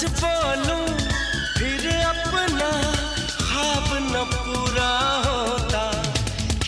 सच बोलूँ फिर अपना खाब न पूरा